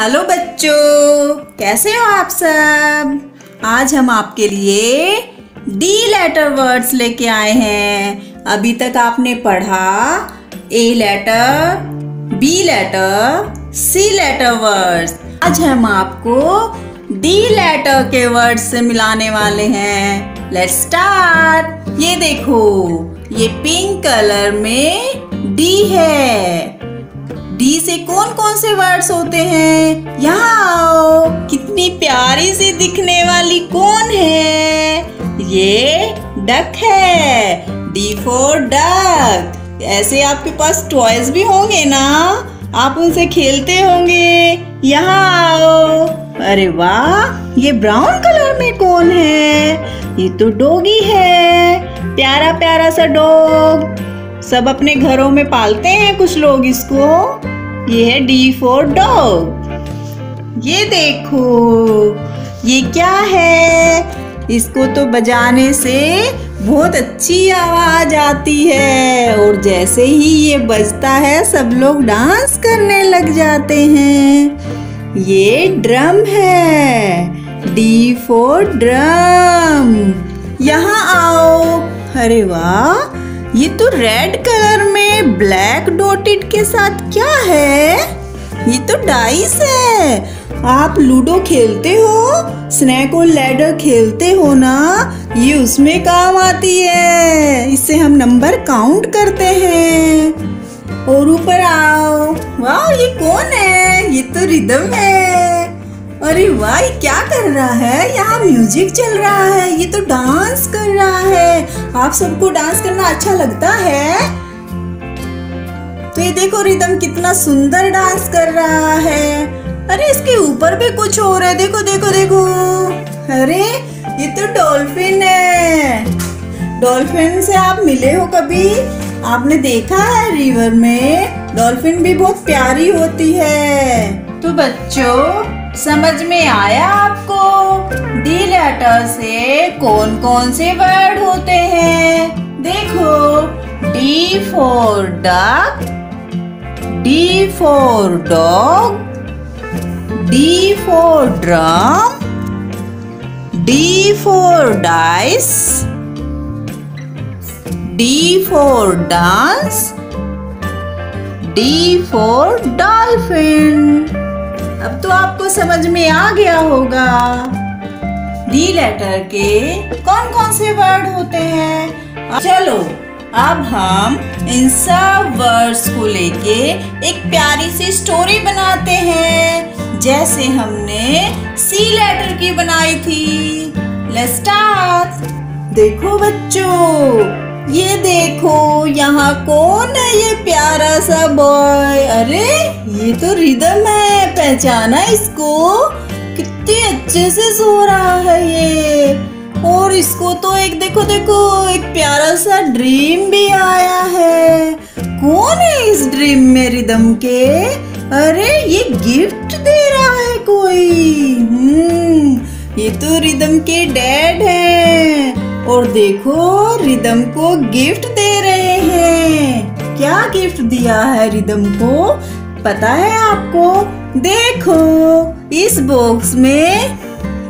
Hello बच्चों, कैसे हो आप सब? आज हम आपके लिए डी लेटर वर्ड्स लेके आए हैं। अभी तक आपने पढ़ा A letter B letter C letter words आज हम आपको डी लेटर के वर्ड्स से मिलाने वाले हैं। लेट्स स्टार्ट ये देखो, ये पिंक कलर में डी है। डी से कौन कौन से वर्ड्स होते हैं? यहाँ आओ। कितनी प्यारी सी दिखने वाली कौन है? ये डक है। डी फोर डक ऐसे आपके पास टॉयज भी होंगे ना? आप उनसे खेलते होंगे। यहाँ आओ। अरे वाह! ये ब्राउन कलर में कौन है? ये तो डोगी है। प्यारा प्यारा सा डॉग सब अपने घरों में पालते हैं कुछ लोग इसको। ये है डी फोर डॉग ये देखो, ये क्या है? इसको तो बजाने से बहुत अच्छी आवाज़ आती है और जैसे ही ये बजता है, सब लोग डांस करने लग जाते हैं। ये ड्रम है डी फोर ड्रम। यहाँ आओ। अरे वाह ये तो रेड कलर में ब्लैक डॉटेड के साथ क्या है? ये तो डाइस है। आप लूडो खेलते हो स्नैक और लैडर खेलते हो ना, ये उसमें काम आती है। इससे हम नंबर काउंट करते हैं। और ऊपर आओ। वाह, ये कौन है? ये तो रिदम है। अरे वाह क्या कर रहा है? यहाँ म्यूज़िक चल रहा है, ये तो डांस कर रहा है। आप सबको डांस करना अच्छा लगता है? तो ये देखो रिदम कितना सुंदर डांस कर रहा है। अरे इसके ऊपर भी कुछ हो रहा है, देखो देखो देखो। अरे, ये तो डॉल्फिन है। डॉल्फिन से आप मिले हो कभी? आपने देखा है रिवर में? डॉल्फिन भी बहुत प्यारी होती है। तो बच्चों समझ में आया आपको? डी लेटर से कौन कौन से वर्ड होते हैं? देखो D for duck D for dog D for drum D for dice D for dance D for dolphin अब तो आपको समझ में आ गया होगा। डी लेटर के कौन कौन से वर्ड होते हैं? चलो, अब हम इन सब वर्ड्स को लेके एक प्यारी सी स्टोरी बनाते हैं, जैसे हमने सी लेटर की बनाई थी। लेट्स स्टार्ट देखो बच्चों। ये देखो, यहाँ कौन है ये प्यारा सा बॉय अरे, ये तो रिदम है, पहचाना इसको। कितने अच्छे से सो रहा है ये। और इसको तो एक, देखो देखो, एक प्यारा सा ड्रीम भी आया है। कौन है इस ड्रीम में रिदम के? अरे, ये गिफ्ट दे रहा है कोई। हम्म ये तो रिदम के डैड है। और देखो, रिदम को गिफ्ट दे रहे हैं। क्या गिफ्ट दिया है रिदम को? पता है आपको? देखो, इस बॉक्स में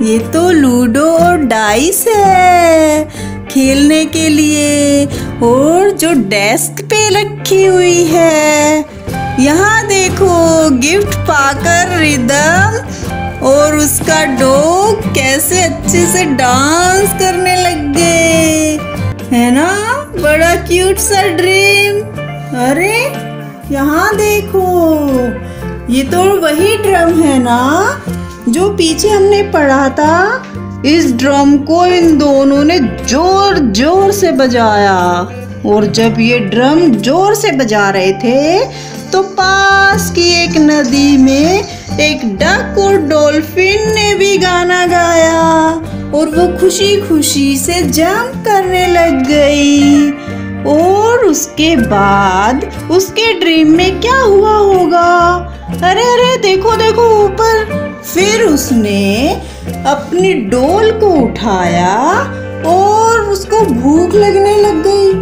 ये तो लूडो और डाइस है खेलने के लिए। और जो डेस्क पे रखी हुई है। यहाँ देखो, गिफ्ट पाकर रिदम और उसका डॉग कैसे अच्छे से डांस करने लग गए। है ना? बड़ा क्यूट सा ड्रीम अरे, यहाँ देखो। ये तो वही ड्रम है ना, जो पीछे हमने पढ़ा था। इस ड्रम को इन दोनों ने ज़ोर ज़ोर से बजाया। और जब ये ड्रम ज़ोर से बजा रहे थे तो पास की एक नदी में एक डक और डॉल्फिन ने भी गाना गाया और वो खुशी खुशी से जंप करने लग गई। और उसके बाद उसके ड्रीम में क्या हुआ होगा? अरे अरे, देखो देखो, ऊपर। फिर उसने अपनी डोल को उठाया और उसको भूख लगने लग गई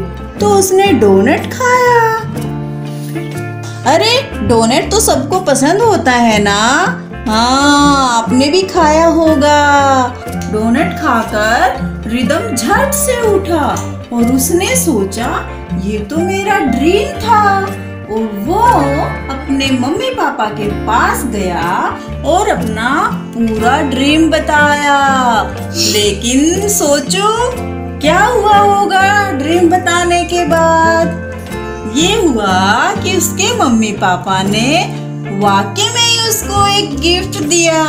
तो उसने डोनट खाया। अरे डोनेट तो सबको पसंद होता है ना? हाँ आपने भी खाया होगा। डोनट खाकर रिदम झट से उठा और उसने सोचा, ये तो मेरा ड्रीम था। और वो अपने मम्मी पापा के पास गया और अपना पूरा ड्रीम बताया। लेकिन सोचो, क्या हुआ होगा ड्रीम बताने के बाद? ये हुआ कि उसके मम्मी पापा ने वाकई में ही उसको एक गिफ्ट दिया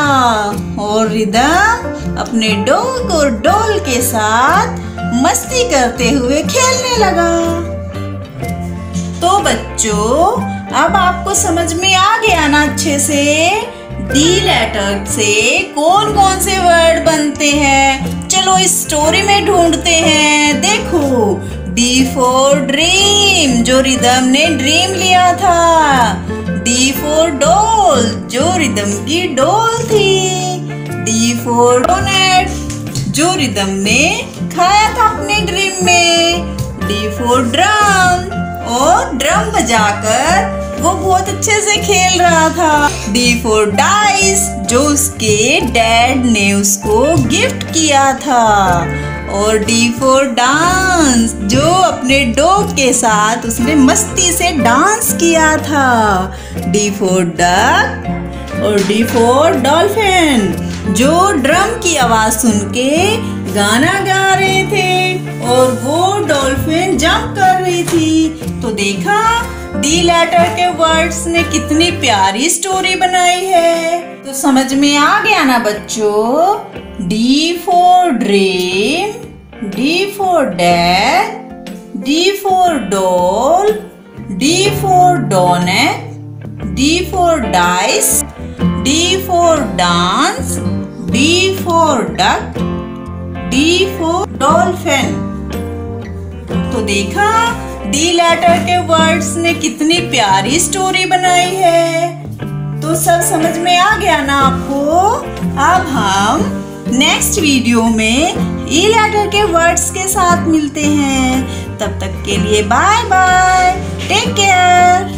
और रिदम अपने डॉग और डॉल के साथ मस्ती करते हुए खेलने लगा। तो बच्चों, अब आपको समझ में आ गया ना अच्छे से डी लेटर से कौन कौन से वर्ड बनते हैं। चलो इस स्टोरी में ढूंढते हैं। देखो डी फोर ड्रीम जो रिदम ने ड्रीम लिया था। डी फोर डोल जो रिदम की डोल थी। डी फोर डोनेट जो रिदम ने खाया था अपने ड्रीम में। डी फोर ड्रम और ड्रम बजाकर वो बहुत अच्छे से खेल रहा था। डी फोर डाइस जो उसके डैड ने उसको गिफ्ट किया था। और डी फोर डांस जो अपने डॉग के साथ उसने मस्ती से डांस किया था। डी फोर डक और डी फोर डॉल्फिन जो ड्रम की आवाज़ सुन के गाना गा रहे थे। और वो डॉल्फिन जंप कर रही थी। तो देखा डी लेटर के वर्ड्स ने कितनी प्यारी स्टोरी बनाई है। तो समझ में आ गया ना बच्चों? D for dream D for death D for doll D for donut D for dice D for dance D for duck D for dolphin तो देखा? डी लेटर के वर्ड्स ने कितनी प्यारी स्टोरी बनाई है। तो सब समझ में आ गया ना आपको? अब हम नेक्स्ट वीडियो में ई लेटर के वर्ड्स के साथ मिलते हैं। तब तक के लिए बाय बाय, टेक केयर।